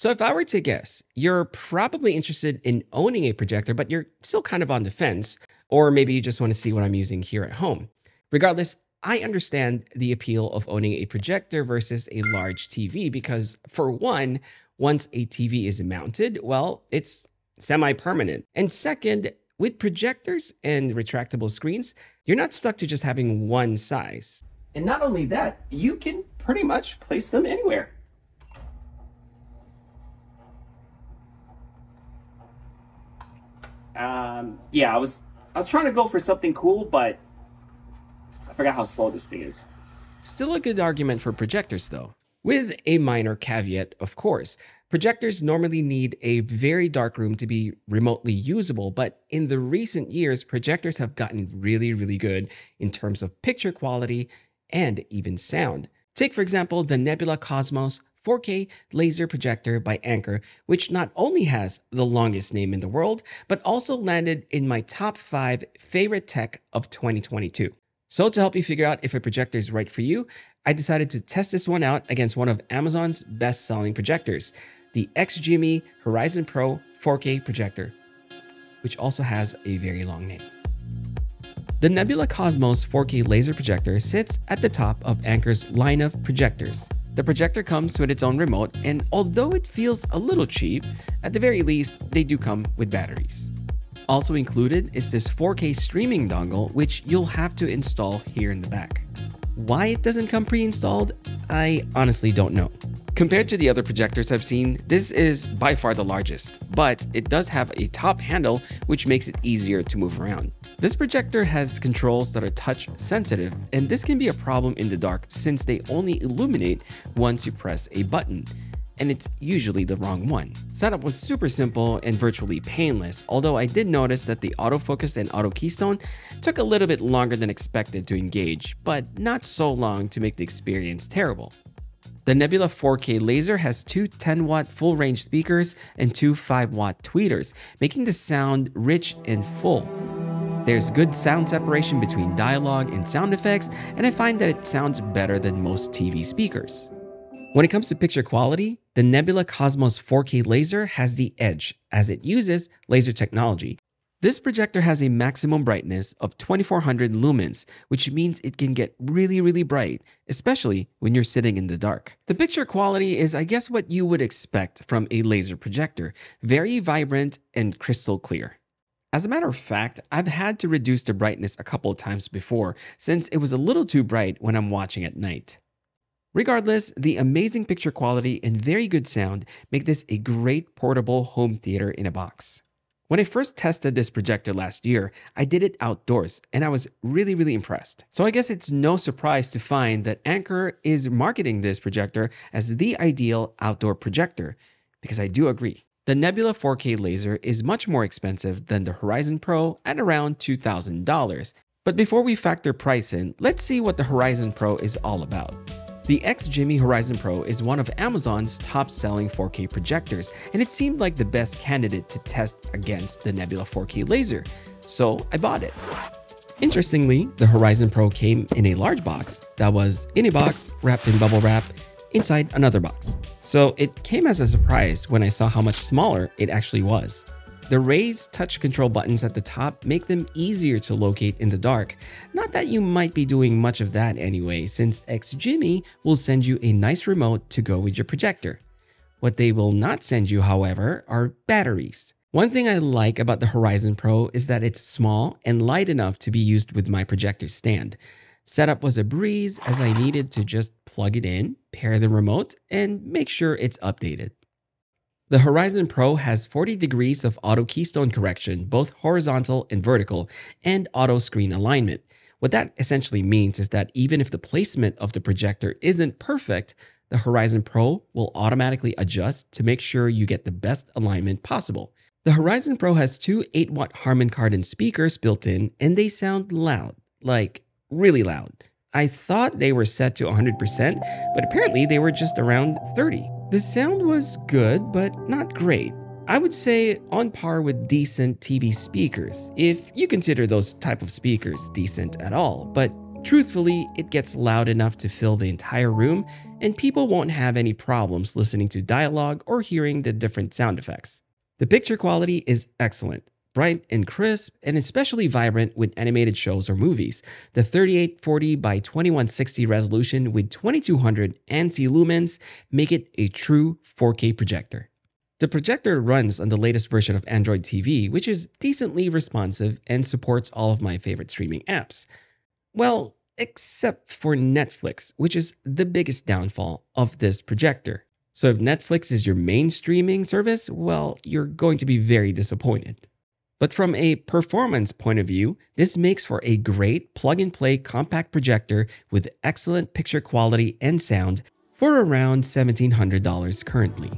So, if I were to guess, you're probably interested in owning a projector, but you're still kind of on the fence, or maybe you just want to see what I'm using here at home. Regardless, I understand the appeal of owning a projector versus a large TV because, for one, once a TV is mounted, well, it's semi permanent. And second, with projectors and retractable screens, you're not stuck to just having one size. And not only that, you can pretty much place them anywhere. Um, yeah, I was I was trying to go for something cool, but I forgot how slow this thing is. Still a good argument for projectors though. With a minor caveat, of course. Projectors normally need a very dark room to be remotely usable, but in the recent years, projectors have gotten really, really good in terms of picture quality and even sound. Take, for example, the Nebula Cosmos 4K laser projector by Anker, which not only has the longest name in the world, but also landed in my top five favorite tech of 2022. So, to help you figure out if a projector is right for you, I decided to test this one out against one of Amazon's best selling projectors, the XGIMI Horizon Pro 4K projector, which also has a very long name. The Nebula Cosmos 4K laser projector sits at the top of Anker's line of projectors. The projector comes with its own remote, and although it feels a little cheap, at the very least, they do come with batteries. Also included is this 4K streaming dongle, which you'll have to install here in the back. Why it doesn't come pre-installed, I honestly don't know. Compared to the other projectors I've seen, this is by far the largest, but it does have a top handle which makes it easier to move around. This projector has controls that are touch sensitive, and this can be a problem in the dark since they only illuminate once you press a button and it's usually the wrong one. Setup was super simple and virtually painless, although I did notice that the autofocus and auto keystone took a little bit longer than expected to engage, but not so long to make the experience terrible. The Nebula 4K laser has two 10 watt full range speakers and two 5 watt tweeters, making the sound rich and full. There's good sound separation between dialogue and sound effects, and I find that it sounds better than most TV speakers. When it comes to picture quality, the Nebula Cosmos 4K laser has the edge as it uses laser technology, this projector has a maximum brightness of 2400 lumens, which means it can get really, really bright, especially when you're sitting in the dark. The picture quality is, I guess, what you would expect from a laser projector very vibrant and crystal clear. As a matter of fact, I've had to reduce the brightness a couple of times before since it was a little too bright when I'm watching at night. Regardless, the amazing picture quality and very good sound make this a great portable home theater in a box. When I first tested this projector last year, I did it outdoors and I was really, really impressed. So I guess it's no surprise to find that Anker is marketing this projector as the ideal outdoor projector, because I do agree. The Nebula 4K laser is much more expensive than the Horizon Pro at around $2,000. But before we factor price in, let's see what the Horizon Pro is all about. The XGIMI Horizon Pro is one of Amazon's top selling 4K projectors, and it seemed like the best candidate to test against the Nebula 4K laser, so I bought it. Interestingly, the Horizon Pro came in a large box that was in a box wrapped in bubble wrap inside another box. So it came as a surprise when I saw how much smaller it actually was. The raised touch control buttons at the top make them easier to locate in the dark. Not that you might be doing much of that anyway, since XGIMI will send you a nice remote to go with your projector. What they will not send you, however, are batteries. One thing I like about the Horizon Pro is that it's small and light enough to be used with my projector stand. Setup was a breeze as I needed to just plug it in, pair the remote, and make sure it's updated. The Horizon Pro has 40 degrees of auto keystone correction, both horizontal and vertical, and auto screen alignment. What that essentially means is that even if the placement of the projector isn't perfect, the Horizon Pro will automatically adjust to make sure you get the best alignment possible. The Horizon Pro has two 8 watt Harman Kardon speakers built in, and they sound loud, like really loud. I thought they were set to 100%, but apparently they were just around 30. The sound was good, but not great. I would say on par with decent TV speakers, if you consider those type of speakers decent at all. But Truthfully, it gets loud enough to fill the entire room, and people won't have any problems listening to dialogue or hearing the different sound effects. The picture quality is excellent, bright and crisp, and especially vibrant with animated shows or movies. The 3840 by 2160 resolution with 2200 ANSI lumens make it a true 4K projector. The projector runs on the latest version of Android TV, which is decently responsive and supports all of my favorite streaming apps. Well, except for Netflix, which is the biggest downfall of this projector. So if Netflix is your main streaming service, well, you're going to be very disappointed. But from a performance point of view, this makes for a great plug and play compact projector with excellent picture quality and sound for around $1,700 currently.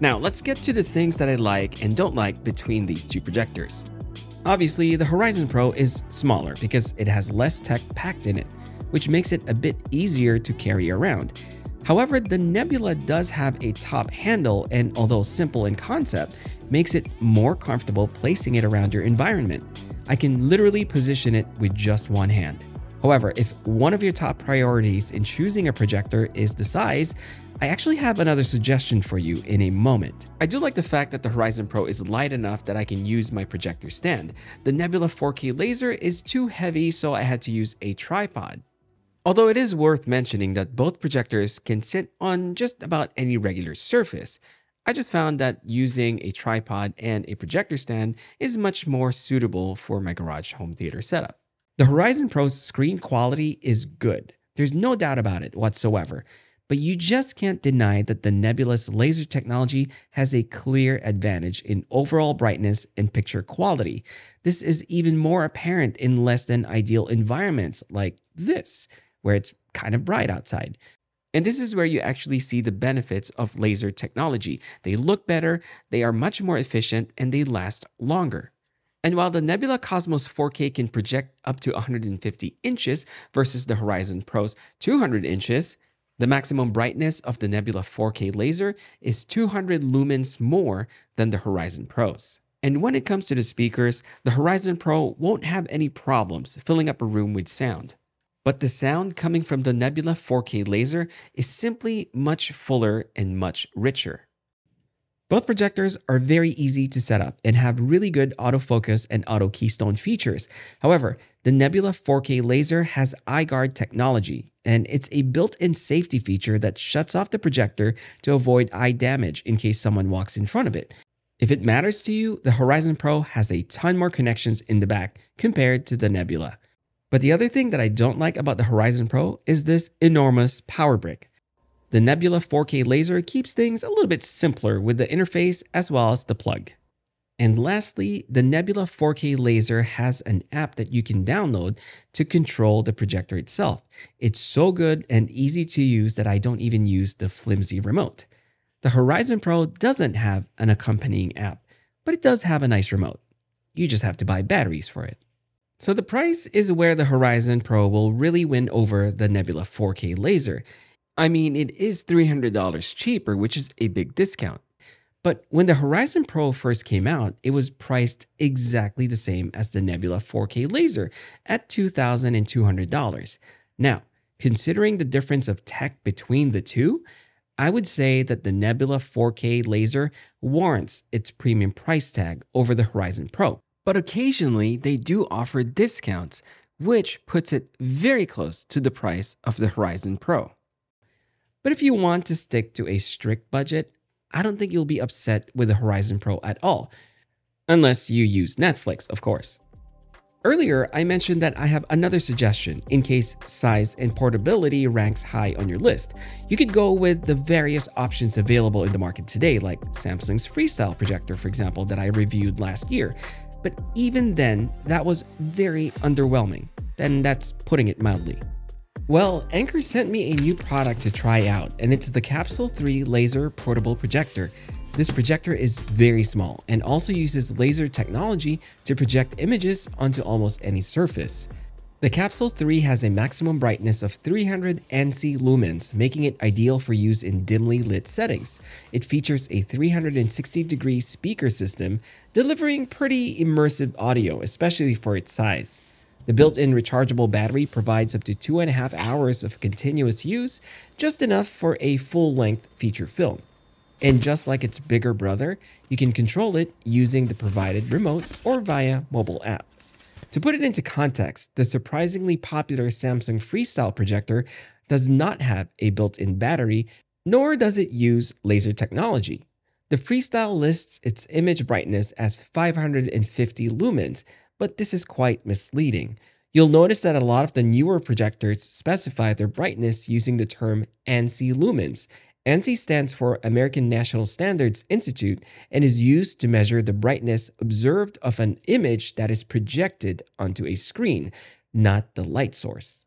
Now, let's get to the things that I like and don't like between these two projectors. Obviously, the Horizon Pro is smaller because it has less tech packed in it, which makes it a bit easier to carry around. However, the Nebula does have a top handle and although simple in concept, makes it more comfortable placing it around your environment. I can literally position it with just one hand. However, if one of your top priorities in choosing a projector is the size, I actually have another suggestion for you in a moment. I do like the fact that the Horizon Pro is light enough that I can use my projector stand. The Nebula 4K laser is too heavy, so I had to use a tripod. Although it is worth mentioning that both projectors can sit on just about any regular surface, I just found that using a tripod and a projector stand is much more suitable for my garage home theater setup. The Horizon Pro's screen quality is good. There's no doubt about it whatsoever. But you just can't deny that the Nebula's laser technology has a clear advantage in overall brightness and picture quality. This is even more apparent in less than ideal environments like this, where it's kind of bright outside. And this is where you actually see the benefits of laser technology. They look better, they are much more efficient, and they last longer. And while the Nebula Cosmos 4K can project up to 150 inches versus the Horizon Pro's 200 inches, the maximum brightness of the Nebula 4K laser is 200 lumens more than the Horizon Pro's. And when it comes to the speakers, the Horizon Pro won't have any problems filling up a room with sound. But the sound coming from the Nebula 4K laser is simply much fuller and much richer. Both projectors are very easy to set up and have really good autofocus and auto keystone features. However, the Nebula 4K laser has eye guard technology, and it's a built-in safety feature that shuts off the projector to avoid eye damage in case someone walks in front of it. If it matters to you, the Horizon Pro has a ton more connections in the back compared to the Nebula. But the other thing that I don't like about the Horizon Pro is this enormous power brick. The Nebula 4K laser keeps things a little bit simpler with the interface as well as the plug. And lastly, the Nebula 4K laser has an app that you can download to control the projector itself. It's so good and easy to use that I don't even use the flimsy remote. The Horizon Pro doesn't have an accompanying app, but it does have a nice remote. You just have to buy batteries for it. So the price is where the Horizon Pro will really win over the Nebula 4K laser. I mean, it is $300 cheaper, which is a big discount. But when the Horizon Pro first came out, it was priced exactly the same as the Nebula 4K laser at $2,200. Now, considering the difference of tech between the two, I would say that the Nebula 4K laser warrants its premium price tag over the Horizon Pro. But occasionally they do offer discounts, which puts it very close to the price of the Horizon Pro. But if you want to stick to a strict budget, I don't think you'll be upset with the Horizon Pro at all. Unless you use Netflix, of course. Earlier, I mentioned that I have another suggestion in case size and portability ranks high on your list. You could go with the various options available in the market today, like Samsung's Freestyle projector, for example, that I reviewed last year. But even then, that was very underwhelming. And that's putting it mildly. Well, Anker sent me a new product to try out, and it's the Capsule 3 Laser Portable Projector. This projector is very small and also uses laser technology to project images onto almost any surface. The Capsule 3 has a maximum brightness of 300 ANSI lumens, making it ideal for use in dimly lit settings. It features a 360 degree speaker system, delivering pretty immersive audio, especially for its size. The built-in rechargeable battery provides up to two and a half hours of continuous use, just enough for a full-length feature film. And just like its bigger brother, you can control it using the provided remote or via mobile app. To put it into context, the surprisingly popular Samsung Freestyle projector does not have a built-in battery, nor does it use laser technology. The Freestyle lists its image brightness as 550 lumens, but this is quite misleading. You'll notice that a lot of the newer projectors specify their brightness using the term ANSI lumens, ANSI stands for American National Standards Institute and is used to measure the brightness observed of an image that is projected onto a screen, not the light source.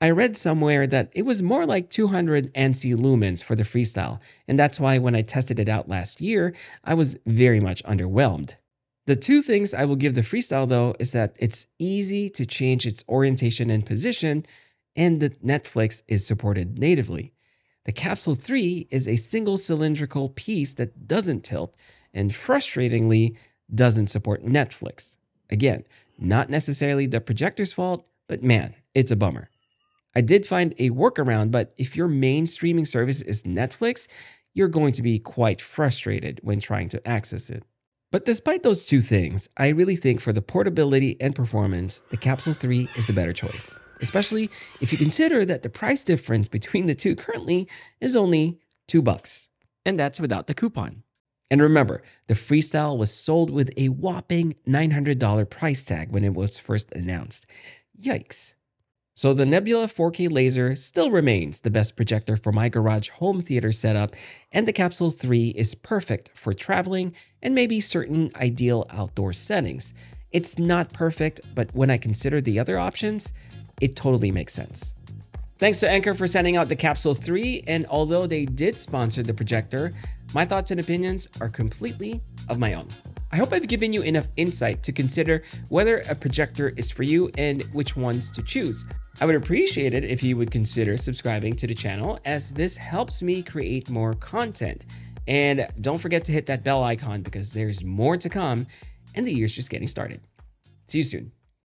I read somewhere that it was more like 200 ANSI lumens for the freestyle, and that's why when I tested it out last year, I was very much underwhelmed. The two things I will give the freestyle though is that it's easy to change its orientation and position, and that Netflix is supported natively. The Capsule 3 is a single cylindrical piece that doesn't tilt and frustratingly doesn't support Netflix. Again, not necessarily the projector's fault, but man, it's a bummer. I did find a workaround, but if your main streaming service is Netflix, you're going to be quite frustrated when trying to access it. But despite those two things, I really think for the portability and performance, the Capsule 3 is the better choice especially if you consider that the price difference between the two currently is only two bucks. And that's without the coupon. And remember, the Freestyle was sold with a whopping $900 price tag when it was first announced. Yikes. So the Nebula 4K laser still remains the best projector for my garage home theater setup, and the Capsule 3 is perfect for traveling and maybe certain ideal outdoor settings. It's not perfect, but when I consider the other options, it totally makes sense. Thanks to Anker for sending out the Capsule 3, and although they did sponsor the projector, my thoughts and opinions are completely of my own. I hope I've given you enough insight to consider whether a projector is for you and which ones to choose. I would appreciate it if you would consider subscribing to the channel as this helps me create more content. And don't forget to hit that bell icon because there's more to come and the year's just getting started. See you soon.